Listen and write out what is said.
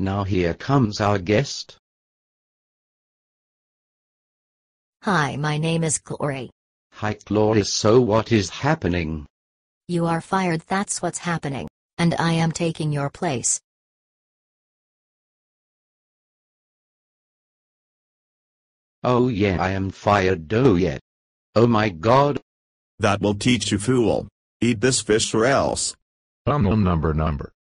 Now here comes our guest. Hi, my name is Glory. Hi Glory, so what is happening? You are fired, that's what's happening. And I am taking your place. Oh yeah, I am fired, oh yeah. Oh my god. That will teach you fool. Eat this fish or else. Um, um number number.